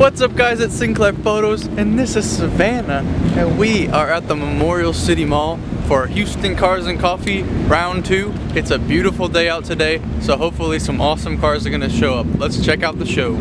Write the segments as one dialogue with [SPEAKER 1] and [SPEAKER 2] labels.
[SPEAKER 1] What's up guys, it's Sinclair Photos and this is Savannah and we are at the Memorial City Mall for Houston Cars and Coffee round two. It's a beautiful day out today so hopefully some awesome cars are gonna show up. Let's check out the show.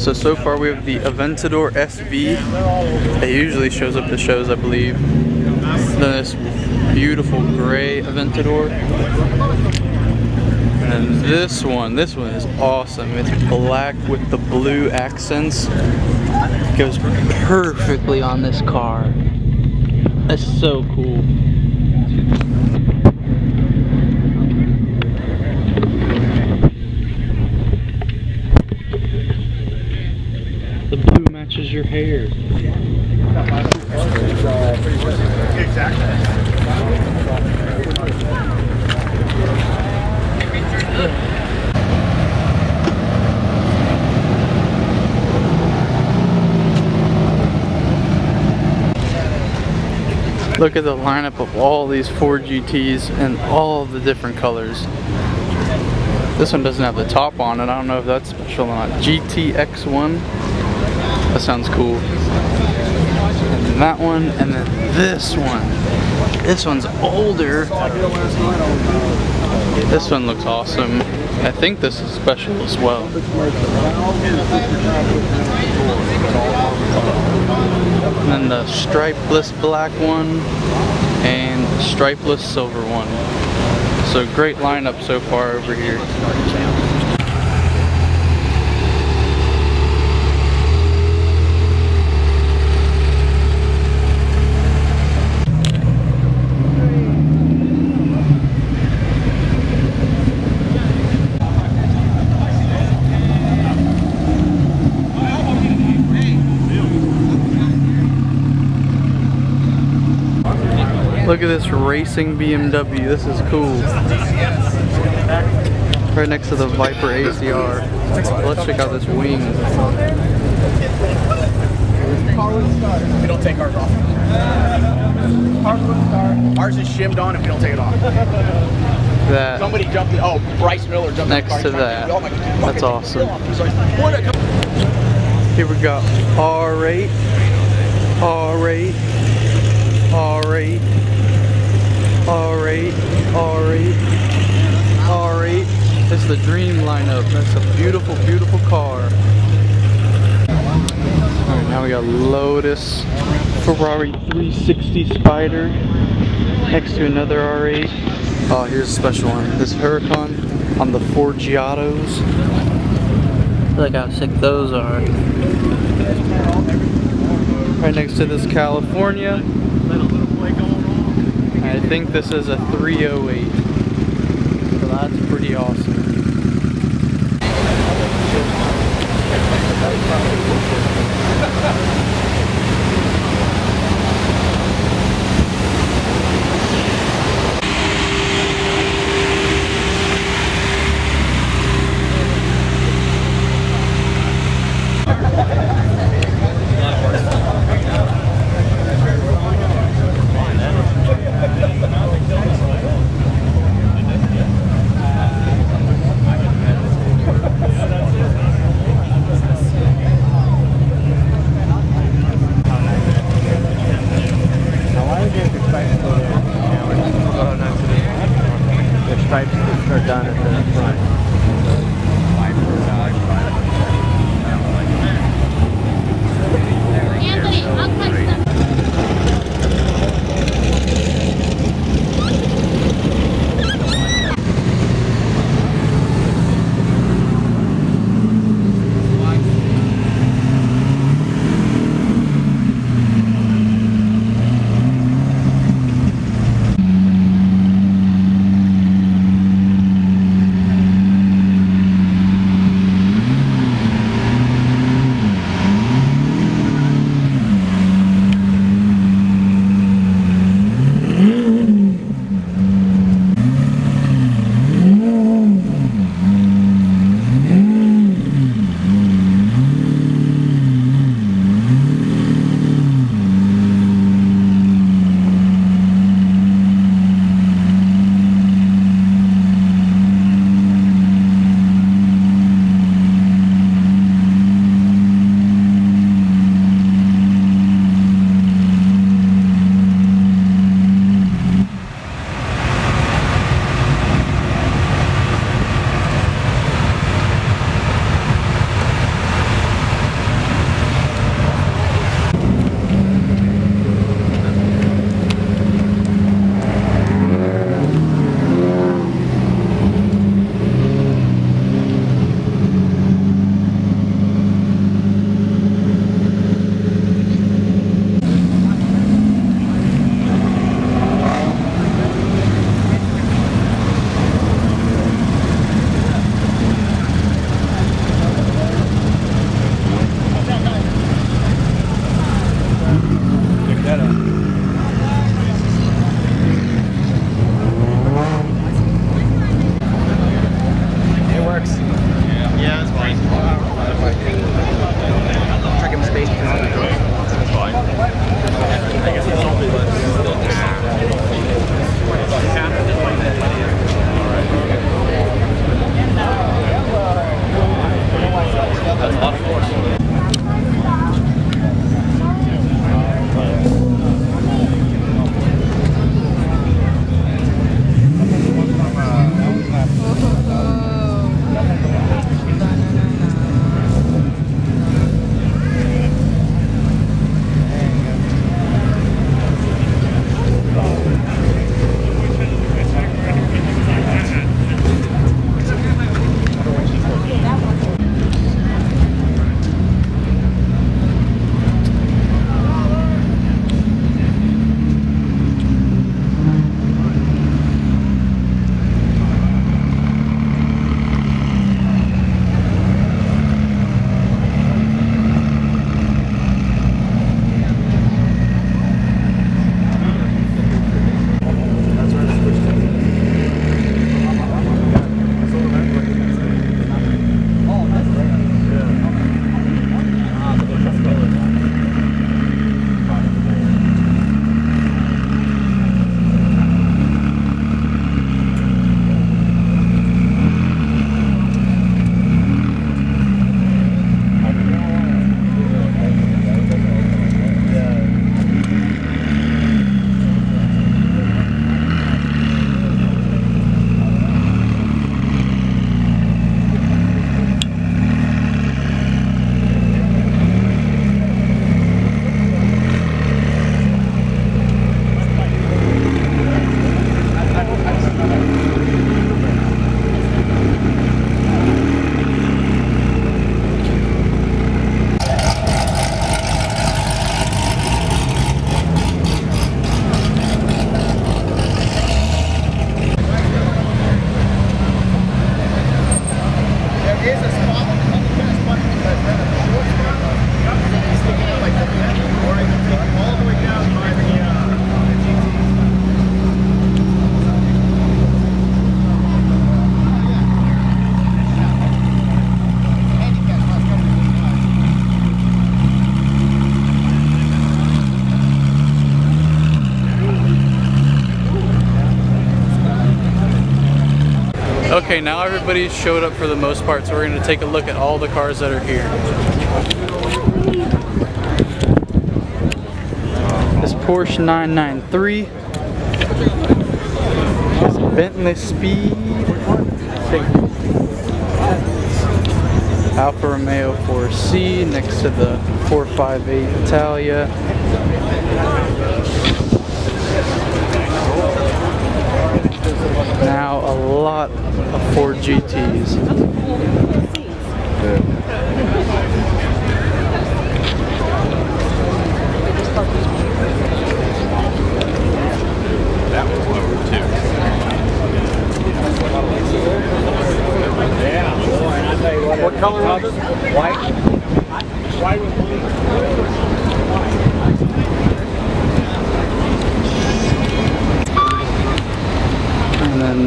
[SPEAKER 1] So so far we have the Aventador SV. It usually shows up the shows, I believe. Then this beautiful gray Aventador. And this one, this one is awesome. It's black with the blue accents. It goes perfectly on this car. That's so cool. The blue matches your hair. Look at the lineup of all these Ford GTs and all the different colors. This one doesn't have the top on it. I don't know if that's special or not. GTX1. That sounds cool. And that one, and then this one. This one's older. This one looks awesome. I think this is special as well. And then the stripeless black one and stripeless silver one. So great lineup so far over here. Look at this racing BMW. This is cool. Right next to the Viper ACR. Let's check out this wing.
[SPEAKER 2] We don't take ours off. Ours is shimmed on and we don't take it off.
[SPEAKER 1] That
[SPEAKER 2] Somebody jumped in. Oh, Bryce Miller jumped
[SPEAKER 1] Next
[SPEAKER 2] in the
[SPEAKER 1] to that.
[SPEAKER 2] Oh.
[SPEAKER 1] That's awesome.
[SPEAKER 2] So I- What a-
[SPEAKER 1] here we go. R8, R8, R8, R8, R8, R8. It's the dream lineup. That's a beautiful, beautiful car. Alright, now we got Lotus Ferrari 360 Spider next to another R8. Oh, here's a special one. This Huracan on the Forgiatos. Look how sick those are. Right next to this California. I think this is a 308. So that's pretty awesome. Okay, now everybody's showed up for the most part, so we're going to take a look at all the cars that are here. This Porsche 993. This Bentley Speed. Alfa Romeo 4C next to the 458 Italia. Now a lot of Ford GTs.
[SPEAKER 3] Too.
[SPEAKER 4] What color was it? White
[SPEAKER 3] with blue.
[SPEAKER 1] And then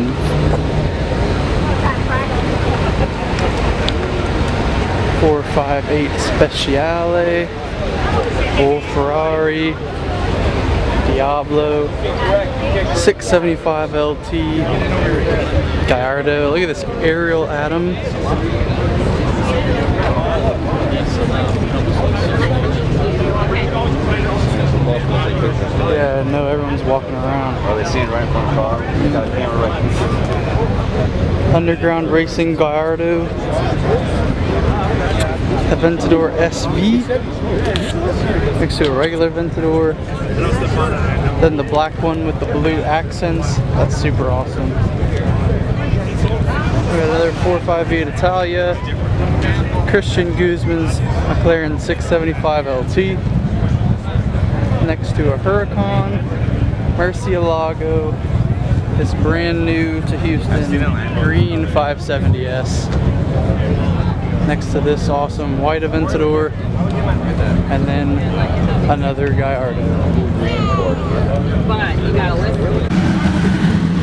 [SPEAKER 1] four eight Speciale, Ferrari, Diablo, 675 LT, Gallardo. Look at this Ariel Atom. Yeah, no, everyone's walking around.
[SPEAKER 4] Are they seeing right in front of the car? They got a camera right here.
[SPEAKER 1] Underground Racing Gallardo. Aventador SV. Next to a regular Aventador. Then the black one with the blue accents. That's super awesome. We got another 458 Italia. Christian Guzman's McLaren 675 LT. Next to a Huracan. Murcielago. This brand new to Houston green 570S. Next to this awesome white Aventador. And then another Gallardo.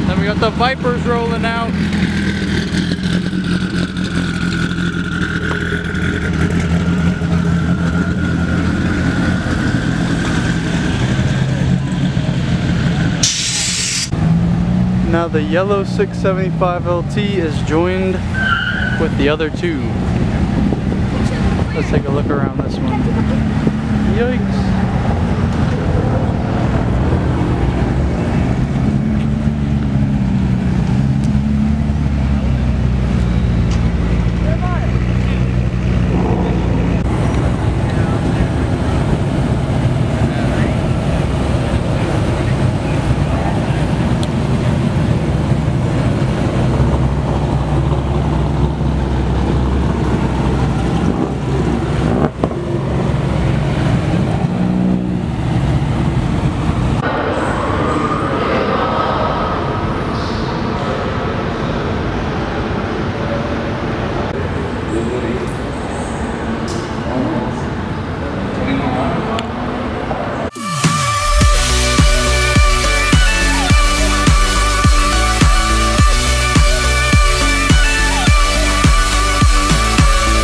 [SPEAKER 1] Then we got the Vipers rolling out. Now the yellow 675 LT is joined with the other two. Let's take a look around this one. Yikes.